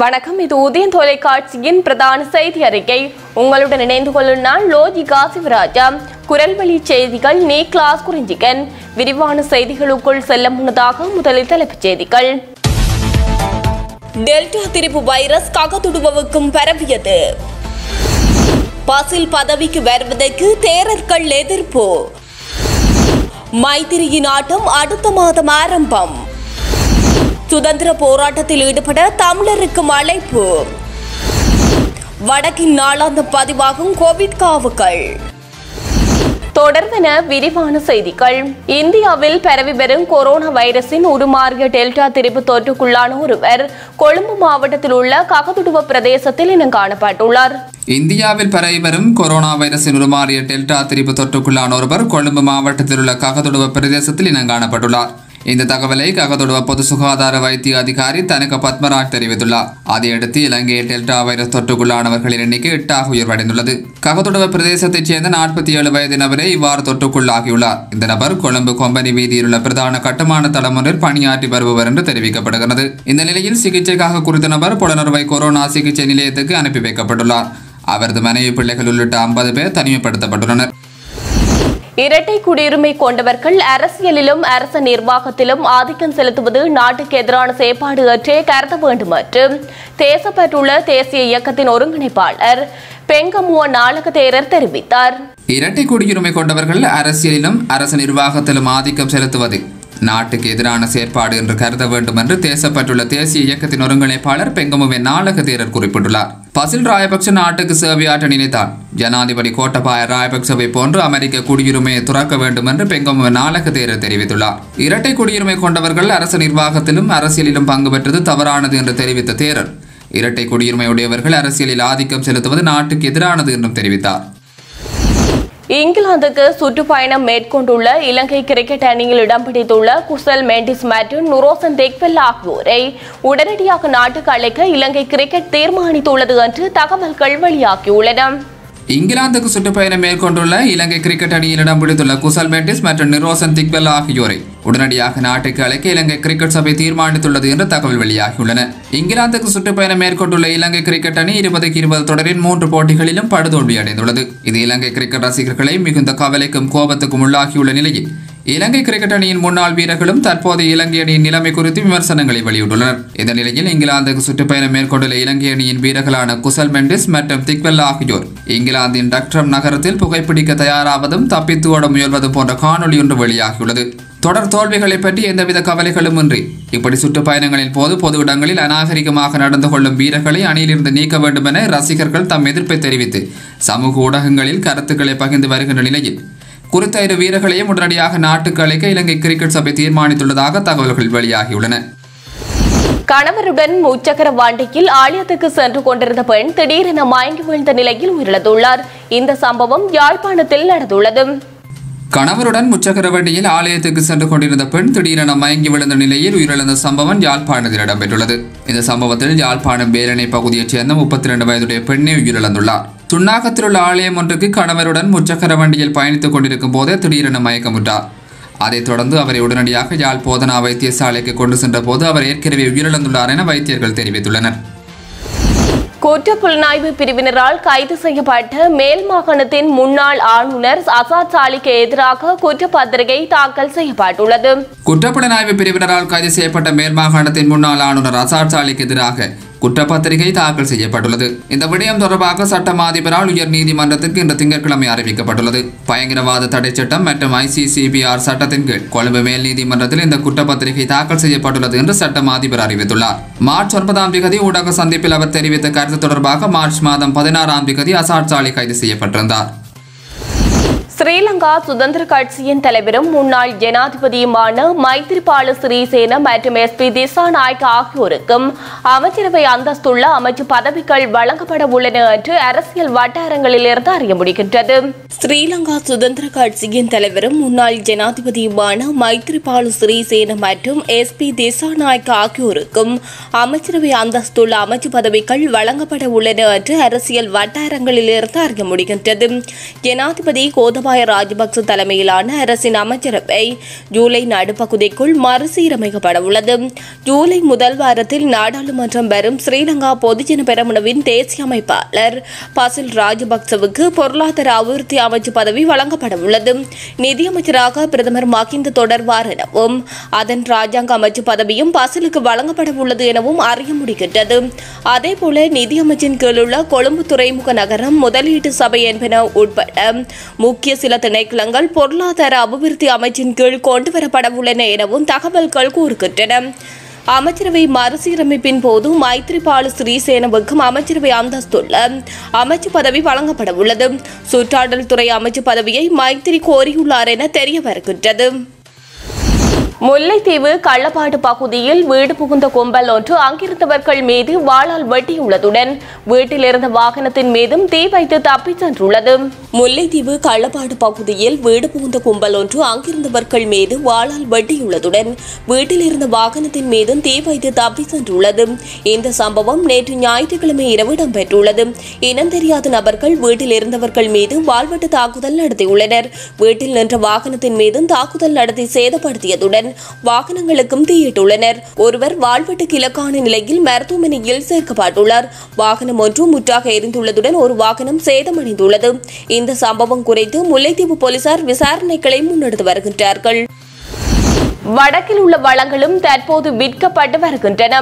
வணக்கம். இது உதயன் தொலைக்காட்சியின் பிரதான செய்தி அறிக்கை. உங்களுடன் இணைந்து கொள்ளும் நான் லோஜிகா சிவராஜா. குரல்வழி செய்திகள் நீ கிளாஸ் குறிஞ்சிகன் விரிவான செய்திகளுக்குள் செல்ல முன்னதாக முதலில் தலைப்புச் செய்திகள். டெல்டா திரிப்பு வைரஸ் ககதுடுவவுக்கும் பரவியது. பசில் பதவிக்கு வருவதற்கு தேரர்கள் எதிர்ப்பு. மைத்திரியின் ஆட்டம் அடுத்த மாதம் ஆரம்பம். சுதந்திர போராட்டத்தில் ஈடுபட தமிழருக்கும் அழைப்பு. வடக்கின் நாளாந்த பதிவாகும் கோவிட் காவுகள் தொடர்ந்தன விரிவான செய்திகள். இந்தியாவில் பரவி வரும் கொரோனா வைரஸின் உருமாறிய டெல்டா திரிப்பு தொற்றுக்குள்ளான ஒருவர் கொழும்பு மாவட்டத்தில் உள்ள ககதுடுவ பிரதேசத்தில் இனம் காணப்பட்டுள்ளார். இந்தியாவில் பரவி வரும் கொரோனா வைரஸின் உருமாறிய டெல்டா திரிப்பு தொற்றுக்குள்ளான ஒருவர் கொழும்பு மாவட்டத்தில் உள்ள ககதுடுவ பிரதேசத்தில் இனம் காணப்பட்டுள்ளார். இந்த தகவலை ககதொடுவ பொது சுகாதார வைத்திய அதிகாரி தனக பத்மராஜ் தெரிவித்துள்ளார். அதையடுத்து இலங்கையில் டெல்டா வைரஸ் தொற்றுக்குள்ளானவர்களின் எண்ணிக்கை எட்டாக உயர்வடைந்துள்ளது. ககதொடுவ பிரதேசத்தைச் சேர்ந்த நாற்பத்தி ஏழு வயது நபரே இவ்வாறு தொற்றுக்குள்ளாகியுள்ளார். இந்த நபர் கொழும்பு கொம்பனி வீதியில் உள்ள பிரதான கட்டுமான தளம் ஒன்றில் பணியாற்றி வருபவர் என்று தெரிவிக்கப்படுகிறது. இந்த நிலையில் சிகிச்சைக்காக குறித்த நபர் புலனர்வை கொரோனா சிகிச்சை நிலையத்துக்கு அனுப்பி வைக்கப்பட்டுள்ளார். அவரது மனைவி பிள்ளைகள் உள்ளிட்ட ஐம்பது பேர் தனிமைப்படுத்தப்பட்டுள்ளனர். இரட்டை குடியுரிமை கொண்டவர்கள் அரசியலிலும் அரச நிர்வாகத்திலும் ஆதிக்கம் செலுத்துவது நாட்டுக்கு எதிரான செயற்பாடு அற்றே கருத வேண்டும் என்று தேசப்பட்டுள்ள தேசிய இயக்கத்தின் ஒருங்கிணைப்பாளர் பெங்கமுவ நாளக தேரர் தெரிவித்தார். இரட்டை குடியுரிமை கொண்டவர்கள் அரசியலிலும் அரசு நிர்வாகத்திலும் ஆதிக்கம் செலுத்துவது நாட்டுக்கு எதிரான செயற்பாடு என்று கருத வேண்டும் என்று தேசப்பட்டுள்ள தேசிய இயக்கத்தின் ஒருங்கிணைப்பாளர் பெங்கமுவே நாளக தேரர் குறிப்பிட்டுள்ளார். பசில் ராயபக்ச நாட்டுக்கு சேவையாற்ற நினைத்தார் ஜனாதிபதி கோட்டபாய ராயபக்சவை போன்று அமெரிக்க குடியுரிமையை துறக்க வேண்டும் என்று பெங்கமுவின் நாளக தேரர் தெரிவித்துள்ளார். இரட்டை குடியுரிமை கொண்டவர்கள் அரசு நிர்வாகத்திலும் அரசியலிலும் பங்கு பெற்றது தவறானது என்று தெரிவித்த தேரர். இரட்டை குடியுரிமை உடையவர்கள் அரசியலில் ஆதிக்கம் செலுத்துவது நாட்டுக்கு எதிரானது என்றும் தெரிவித்தார். இங்கிலாந்துக்கு சுற்றுப்பயணம் மேற்கொண்டுள்ள இலங்கை கிரிக்கெட் அணியில் இடம் பிடித்துள்ள குசல் மெண்டிஸ் மற்றும் நுரோசன் தெக்வெல் ஆகியோரை உடனடியாக நாட்டுக்கு அழைக்க இலங்கை கிரிக்கெட் தீர்மானித்துள்ளது என்று தகவல்கள் வெளியாகியுள்ளன. இங்கிலாந்துக்கு சுற்றுப்பயணம் மேற்கொண்டுள்ள இலங்கை கிரிக்கெட் அணியில் இடம் பிடித்துள்ள குசல் மெண்டிஸ் மற்றும் நிரோசன் திக்வெல் ஆகியோரை உடனடியாக நாட்டுக்கு அழைக்க இலங்கை கிரிக்கெட் சபை தீர்மானித்துள்ளது என்று தகவல் வெளியாகியுள்ளன. இங்கிலாந்துக்கு சுற்றுப்பயணம் மேற்கொண்டுள்ள இலங்கை கிரிக்கெட் அணி இருபதுக்கு இருபது தொடரின் மூன்று போட்டிகளிலும் படுதோல்வி அடைந்துள்ளது இது இலங்கை கிரிக்கெட் ரசிகர்களை மிகுந்த கவலைக்கும் கோபத்துக்கும் உள்ளாகியுள்ள நிலையில் இலங்கை கிரிக்கெட் அணியின் முன்னாள் வீரர்களும் தற்போது இலங்கை அணியின் நிலைமை குறித்து விமர்சனங்களை வெளியிட்டுள்ளனர். இந்த நிலையில் இங்கிலாந்துக்கு சுற்றுப்பயணம் மேற்கொண்டுள்ள இலங்கை அணியின் வீரர்களான குசல் மெண்டிஸ் மற்றும் திக்வெல் ஆகியோர் இங்கிலாந்தின் டக்ட்ரம் நகரத்தில் புகைப்பிடிக்க தயாராவதும் தப்பித்து ஓட முயல்வதும் போன்ற காணொலி ஒன்று வெளியாகியுள்ளது. தொடர் தோல்விகளை பற்றி எந்தவித கவலைகளும் இன்றி இப்படி சுற்றுப்பயணங்களின் போது பொது இடங்களில் அநாகரிகமாக நடந்து கொள்ளும் வீரர்களை அணியிலிருந்து நீக்க வேண்டும் என ரசிகர்கள் தம் எதிர்ப்பை தெரிவித்து சமூக ஊடகங்களில் கருத்துக்களை பகிர்ந்து வருகின்ற நிலையில் குறித்த இரு வீரர்களையும் உடனடியாக நாட்டுக்கு அழைக்க இலங்கை கிரிக்கெட் சபை தீர்மானித்துள்ளதாக தகவல்கள் வெளியாகியுள்ளன. கணவருடன் முச்சக்கர வண்டியில் ஆலயத்துக்கு சென்று கொண்டிருந்த பெண் திடீரென மயங்கி வீழ்ந்த நிலையில் உயிரிழந்துள்ளார். இந்த சம்பவம் யாழ்ப்பாணத்தில் நடந்துள்ளது. கணவருடன் முச்சக்கர வண்டியில் ஆலயத்துக்கு சென்று கொண்டிருந்த பெண் திடீரென மயங்கி விழுந்த நிலையில் உயிரிழந்த சம்பவம் யாழ்ப்பாணத்தில் இடம்பெற்றுள்ளது. இந்த சம்பவத்தில் யாழ்ப்பாணம் வேலனை பகுதியைச் சேர்ந்த முப்பத்தி இரண்டு வயதுடைய பெண்ணே உயிரிழந்துள்ளார். சுன்னாகத்தில் உள்ள ஆலயம் ஒன்றுக்கு கணவருடன் முச்சக்கர வண்டியில் பயணித்துக் கொண்டிருக்கும் போதே திடீரென மயக்கமுற்றார் அதைத் தொடர்ந்து அவரை உடனடியாக யாழ் போதனா வைத்தியசாலைக்கு கொண்டு சென்ற போது அவர் ஏற்கனவே உயிரிழந்துள்ளார் என வைத்தியர்கள் தெரிவித்துள்ளனர். குற்ற புலனாய்வு பிரிவினரால் கைது செய்யப்பட்ட மேல் மாகாணத்தின் முன்னாள் ஆளுநர் அசாத் சாலிக்கு எதிராக குற்றப்பத்திரிகை தாக்கல் செய்யப்பட்டுள்ளது. குற்றப்புலனாய்வு பிரிவினரால் கைது செய்யப்பட்ட மேல் மாகாணத்தின் முன்னாள் ஆளுநர் அசாத் சாலிக்கு எதிராக குற்றப்பத்திரிகை தாக்கல் செய்யப்பட்டுள்ளது. இந்த விடயம் தொடர்பாக சட்டம் அதிபரால் உயர் நீதிமன்றத்திற்கு இன்று திங்கட்கிழமை அறிவிக்கப்பட்டுள்ளது. பயங்கரவாத தடை சட்டம் மற்றும் ஐசிசிபிஆர் சட்டத்தின் கீழ் கொழும்பு மேல் நீதிமன்றத்தில் இந்த குற்றப்பத்திரிகை தாக்கல் செய்யப்பட்டுள்ளது என்று சட்டம் அதிபர் அறிவித்துள்ளார். மார்ச் ஒன்பதாம் திகதி ஊடக சந்திப்பில் அவர் தெரிவித்த கருத்து தொடர்பாக மார்ச் மாதம் பதினாறாம் திகதி அசாட் சாலி கைது செய்யப்பட்டிருந்தார். ஸ்ரீலங்கா சுதந்திர கட்சியின் தலைவரும் முன்னாள் ஜனாதிபதியுமான மைத்திரிபால சிறிசேன மற்றும் எஸ் பி திசாநாயக் ஆகியோருக்கும் அமைச்சரவை அந்தஸ்துள்ள அமைச்சு பதவிகள் வழங்கப்பட உள்ளன என்று அரசியல் வட்டாரங்களில் இருந்து அறிய முடிகின்றது. ஸ்ரீலங்கா சுதந்திர கட்சியின் தலைவரும் முன்னாள் ஜனாதிபதியுமான மைத்திரிபால சிறிசேன மற்றும் எஸ் பி திசாநாயக் ஆகியோருக்கும் அமைச்சரவை அந்தஸ்துள்ள அமைச்சு பதவிகள் வழங்கப்பட உள்ளன என்று அரசியல் வட்டாரங்களில் இருந்து அறிய முடிகின்றது. ஜனாதிபதி கோதபா கோத்தபாய ராஜபக்ச தலைமையிலான அரசின் அமைச்சரவை ஜூலை நடுப்பகுதிக்குள் மறுசீரமைக்கப்பட உள்ளது ஜூலை முதல் வாரத்தில் நாடாளுமன்றம் வரும் ஸ்ரீலங்கா பொதுஜன பெரமுனவின் தேசிய அமைப்பாளர் பசில் ராஜபக்சவுக்கு பொருளாதார அபிவிருத்தி அமைச்சு பதவி வழங்கப்பட உள்ளது நிதியமைச்சராக பிரதமர் மகிந்த தொடர்வார் எனவும் அதன் ராஜாங்க அமைச்சு பதவியும் பசிலுக்கு வழங்கப்பட உள்ளது எனவும் அறிய முடிகின்றது. அதேபோல நிதியமைச்சின் கீழுள்ள கொழும்பு துறைமுக நகரம் முதலீட்டு சபை என்பன உட்பட முக்கிய சில திணைக்களங்கள் பொருளாதார அபிவிருத்தி அமைச்சின் கீழ் கொண்டுவரப்பட உள்ளன எனவும் தகவல்கள் கூறுகின்றன. அமைச்சரவை மறுசீரமைப்பின் போது மைத்ரிபால ஸ்ரீசேனவுக்கும் அமைச்சரவை அந்தஸ்துள்ள அமைச்சு பதவி வழங்கப்பட உள்ளது சுற்றாடல் துறை அமைச்சு பதவியை மைத்திரி கோரியுள்ளார் என தெரிய வருகின்றது முல்லைத்தீவு கள்ளப்பாடு பகுதியில் வீடு புகுந்த கும்பல் ஒன்று அங்கிருந்தவர்கள் மீது வாளால் வெட்டியுள்ளதுடன் வீட்டில் இருந்த வாகனத்தின் மீதும் தீ வைத்து தப்பிச் சென்றுள்ளது. முல்லைத்தீவு கள்ளப்பாடு பகுதியில் வீடு புகுந்த கும்பல் ஒன்று அங்கிருந்தவர்கள் மீது வாளால் வெட்டியுள்ளதுடன் வீட்டில் இருந்த வாகனத்தின் மீதும் தீ வைத்து தப்பிச் சென்றுள்ளது. இந்த சம்பவம் நேற்று ஞாயிற்றுக்கிழமை இரவு இடம்பெற்றுள்ளது. இனம் தெரியாத நபர்கள் வீட்டில் இருந்தவர்கள் மீது வாள்வெட்டு தாக்குதல் நடத்தியுள்ளனர். வீட்டில் நின்ற வாகனத்தின் மீதும் தாக்குதல் நடத்தி சேதப்படுத்தியதுடன் வாகனங்களுக்கும் தீயிட்டுள்ளனர். ஒருவர் வாழ்வெட்டுக்கு இலக்கான நிலையில் மருத்துவமனையில் சேர்க்கப்பட்டுள்ளார். வாகனம் ஒன்று முற்றாக எரிந்துள்ளதுடன் ஒரு வாகனம் சேதமடைந்துள்ளது. இந்த சம்பவம் குறித்து முல்லைத்தீவு போலீசார் விசாரணைகளை முன்னெடுத்து வருகின்றார்கள். வடக்கில் உள்ள வளங்களும் தற்போது விற்கப்பட்டு வருகின்றன.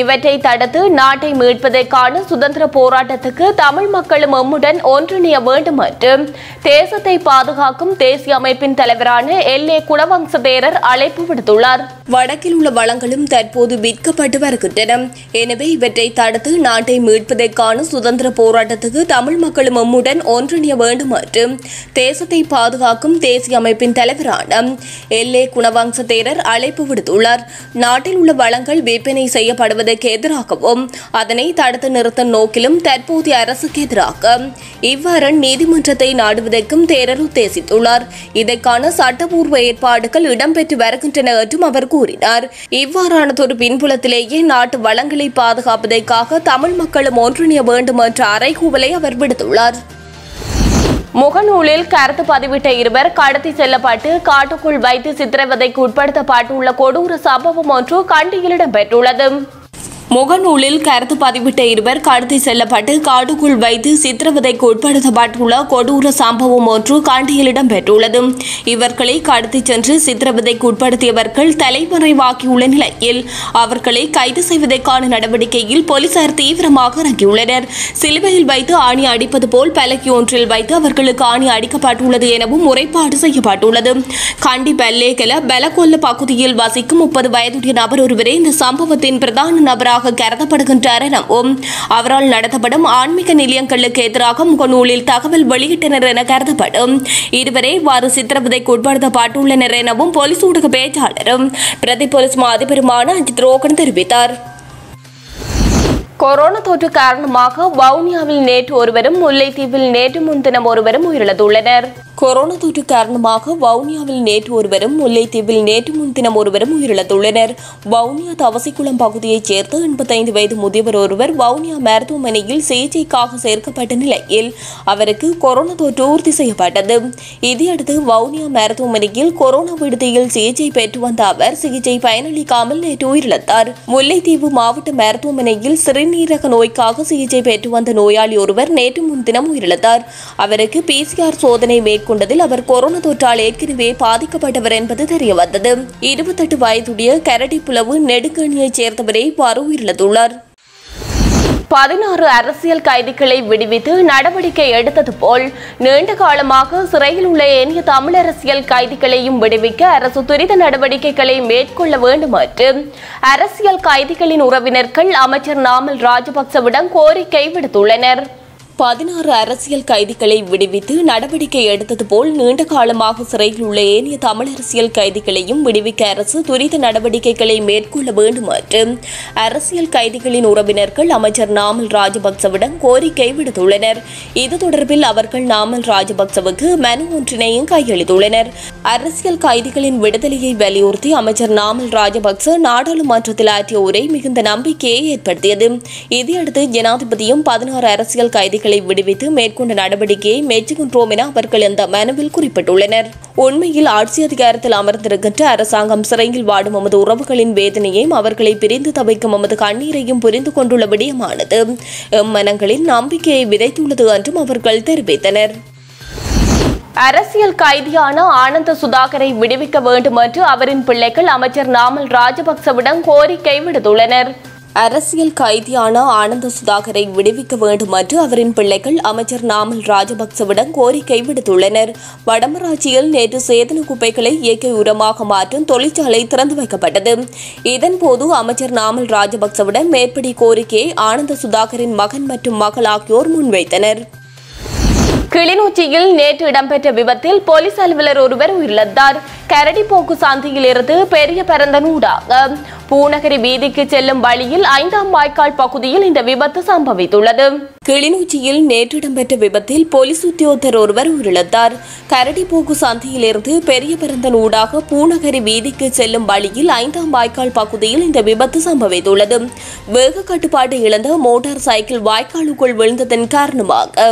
இவற்றை தடுத்து நாட்டை மீட்பதற்கான சுதந்திர போராட்டத்துக்கு தமிழ் மக்களும் எம்முடன் ஒன்றிணைய வேண்டும் என்று தேசத்தை பாதுகாக்கும் தேசிய அமைப்பின் தலைவரான எல் ஏ குணவம்ச தேரர் அழைப்பு விடுத்துள்ளார். வடக்கில் உள்ள வளங்களும் தற்போது விற்கப்பட்டு வருகின்றன. எனவே இவற்றை தடுத்து நாட்டை மீட்பதற்கான சுதந்திர போராட்டத்துக்கு தமிழ் மக்களும் எம்முடன் ஒன்றிணைய வேண்டும் என்று தேசத்தை பாதுகாக்கும் தேசிய அமைப்பின் தலைவரான எல் ஏ குணவம்ச தேரர் அழைப்பு விடுத்துள்ளார். நாட்டில் உள்ள வளங்கள் விற்பனை செய்யப்படுவதற்கு எதிராகவும் அதனை தடுத்து நிறுத்தும் நோக்கிலும் தற்போதைய அரசுக்கு எதிராக இவ்வாறு நீதிமன்றத்தை நாடுவதற்கும் தேரர் உத்தேசித்துள்ளார். இதற்கான சட்டப்பூர்வ ஏற்பாடுகள் இடம்பெற்று வருகின்றன என்றும் அவர் கூறினார். இவ்வாறானதொரு பின்புலத்திலேயே நாட்டு வளங்களை பாதுகாப்பதற்காக தமிழ் மக்களும் ஒன்றிணைய வேண்டும் என்ற அறைகூவலை அவர் விடுத்துள்ளார். முகநூலில் கருத்து பதிவிட்ட இருவர் கடத்தி செல்லப்பட்டு காட்டுக்குள் வைத்து சித்திரவதைக்கு உட்படுத்தப்பட்டுள்ள கொடூர சம்பவம் ஒன்று கண்டியில் இடம்பெற்றுள்ளது. முகநூலில் கருத்து பதிவிட்ட இருவர் கடத்தி செல்லப்பட்டு காடுக்குள் வைத்து சித்திரவதைக்கு உட்படுத்தப்பட்டுள்ள கொடூர சம்பவம் ஒன்று காண்டியில் இடம்பெற்றுள்ளது இவர்களை கடத்தி சென்று சித்திரவதைக்கு உட்படுத்தியவர்கள் தலைமறைவாக்கியுள்ள நிலையில் அவர்களை கைது செய்வதற்கான நடவடிக்கையில் போலீசார் தீவிரமாக இறங்கியுள்ளனர். சிலுவையில் வைத்து ஆணி அடிப்பது போல் பலகி ஒன்றில் வைத்து அவர்களுக்கு ஆணி அடிக்கப்பட்டுள்ளது எனவும் முறைப்பாடு செய்யப்பட்டுள்ளது. கண்டி பல்லேகல பெலகொல்ல பகுதியில் வசிக்கும் முப்பது வயதுடைய நபர் ஒருவரே இந்த சம்பவத்தின் பிரதான நபராக கருதப்படுகின்றார் எனவும் அவரால் நடத்தப்படும் ஆன்மீக நிலையங்களுக்கு எதிராக முகநூலில் தகவல் வெளியிட்டனர் என கருதப்படும். இருவரே இவ்வாறு சித்திரவதைக்கு உட்படுத்தப்பட்டுள்ளனர் எனவும் போலீஸ் ஊடக பேச்சாளரும் பிரதி போலீஸ் மா அதிபருமான அஜித் ரோகன் தெரிவித்தார். கொரோனா தொற்று காரணமாக வவுனியாவில் நேற்று ஒருவரும் முல்லைத்தீவில் நேற்று முன்தினம் ஒருவரும் உயிரிழந்துள்ளனர். கொரோனா தொற்று காரணமாக வவுனியாவில் நேற்று ஒருவரும் முல்லைத்தீவில் நேற்று முன்தினம் ஒருவரும் உயிரிழந்துள்ளனர். வவுனியா தவசிக்குளம் பகுதியைச் சேர்ந்த எண்பத்தைந்து வயது முதியவர் ஒருவர் வவுனியா மருத்துவமனையில் சிகிச்சைக்காக சேர்க்கப்பட்ட நிலையில் அவருக்கு கொரோனா தொற்று உறுதி செய்யப்பட்டது. இதையடுத்து வவுனியா மருத்துவமனையில் கொரோனா விடுதியில் சிகிச்சை பெற்று வந்த அவர் சிகிச்சை பயனளிக்காமல் நேற்று உயிரிழந்தார். முல்லைத்தீவு மாவட்ட மருத்துவமனையில் சிறுநீரக நோய்க்காக சிகிச்சை பெற்று வந்த நோயாளி ஒருவர் நேற்று முன்தினம் உயிரிழந்தார். அவருக்கு பிசிஆர் சோதனை மேற்கொண்டதில் அவர் கொரோனா தொற்றால் ஏற்கனவே பாதிக்கப்பட்டவர் என்பது தெரியவந்தது. இருபத்தெட்டு வயதுடைய கரடி புலவு நெடுங்கணியைச் சேர்ந்தவரே இவ்வாறு உயிரிழந்துள்ளார். பதினாறு அரசியல் கைதிகளை விடுவித்து நடவடிக்கை எடுத்தது போல் நீண்ட காலமாக சிறையில் உள்ள ஏனைய தமிழ் அரசியல் கைதிகளையும் விடுவிக்க அரசு துரித நடவடிக்கைகளை மேற்கொள்ள வேண்டும் என்று அரசியல் கைதிகளின் உறவினர்கள் அமைச்சர் நாமல் ராஜபக்சவிடம் கோரிக்கை விடுத்துள்ளனர். பதினாறு அரசியல் கைதிகளை விடுவித்து நடவடிக்கை எடுத்தது போல் நீண்ட காலமாக சிறையில் உள்ள ஏனைய தமிழ் அரசியல் கைதிகளையும் விடுவிக்க அரசு துரித நடவடிக்கைகளை மேற்கொள்ள வேண்டும் என்று அரசியல் கைதிகளின் உறவினர்கள் அமைச்சர் நாமல் ராஜபக்சவிடம் கோரிக்கை விடுத்துள்ளனர். இது தொடர்பில் அவர்கள் நாமல் ராஜபக்சவுக்கு மனு ஒன்றினையும் கையளித்துள்ளனர். அரசியல் கைதிகளின் விடுதலையை வலியுறுத்தி அமைச்சர் நாமல் ராஜபக்ச நாடாளுமன்றத்தில் ஆற்றிய உரை மிகுந்த நம்பிக்கையை ஏற்படுத்தியது. இதையடுத்து ஜனாதிபதியும் பதினாறு அரசியல் கைதிகள் கைதிகளை விடுவித்து மேற்கொண்ட நடவடிக்கையை மெச்சுகின்றோம் என அவர்கள் அந்த மனுவில் குறிப்பிட்டுள்ளனர். உண்மையில் ஆட்சி அதிகாரத்தில் அமர்ந்திருக்கின்ற அரசாங்கம் சிறையில் வாடும் நமது உறவுகளின் வேதனையையும் அவர்களை பிரிந்து தவிக்கும் நமது கண்ணீரையும் புரிந்து கொண்டுள்ள விடயமானது. எம்மனங்களில் நம்பிக்கையை விதைத்துள்ளது என்றும் அவர்கள் தெரிவித்தனர். அரசியல் கைதியான ஆனந்த சுதாகரை விடுவிக்க வேண்டும் என்று அவரின் பிள்ளைகள் அமைச்சர் நாமல் ராஜபக்சவிடம் கோரிக்கை விடுத்துள்ளனர். அரசியல் கைதியான ஆனந்த சுதாகரை விடுவிக்க வேண்டும் என்று அவரின் பிள்ளைகள் அமைச்சர் நாமல் ராஜபக்சவிடம் கோரிக்கை விடுத்துள்ளனர். வடமராட்சியில் நேற்று சேதன குப்பைகளை இயற்கை உரமாக மாற்றும் தொழிற்சாலை திறந்து வைக்கப்பட்டது. இதன்போது அமைச்சர் நாமல் ராஜபக்சவிடம் மேற்படி கோரிக்கையை ஆனந்த சுதாகரின் மகன் மற்றும் மகள் ஆகியோர் முன்வைத்தனர். கிளிநொச்சியில் நேற்று இடம்பெற்ற விபத்தில் போலீஸ் அலுவலர் ஒருவர் உயிரிழந்தார். கரடிப்போக்கு சந்தியிலிருந்து பெரிய பரந்தனூடாக பூநகரி வீதிக்கு செல்லும் வழியில் ஐந்தாம் வாய்க்கால் பகுதியில் இந்த விபத்து சம்பவித்துள்ளது. கிளிநொச்சியில் நேற்று இடம்பெற்ற விபத்தில் போலீஸ் உத்தியோகத்தர் ஒருவர் உயிரிழந்தார். கரடிப்போக்கு சந்தியிலிருந்து பெரிய பரந்தன் ஊடாக பூநகரி வீதிக்கு செல்லும் வழியில் ஐந்தாம் வாய்க்கால் பகுதியில் இந்த விபத்து சம்பவித்துள்ளது. வேக கட்டுப்பாடு இழந்த மோட்டார் சைக்கிள் வாய்க்காலுக்குள் விழுந்ததன் காரணமாக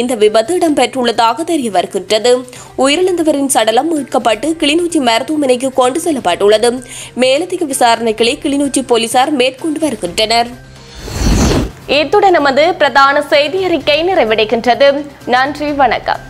இந்த விபத்து இடம்பெற்றுள்ளதாக தெரிய வருகின்றது உயிரிழந்தவரின் சடலம் மீட்கப்பட்டு கிளிநொச்சி மருத்துவமனைக்கு கொண்டு செல்லப்பட்டுள்ளது. மேலதிக விசாரணைகளை கிளிநொச்சி போலீசார் மேற்கொண்டு வருகின்றனர். இத்துடன் நமது பிரதான செய்தி அறிக்கை நிறைவடைகின்றது. நன்றி வணக்கம்.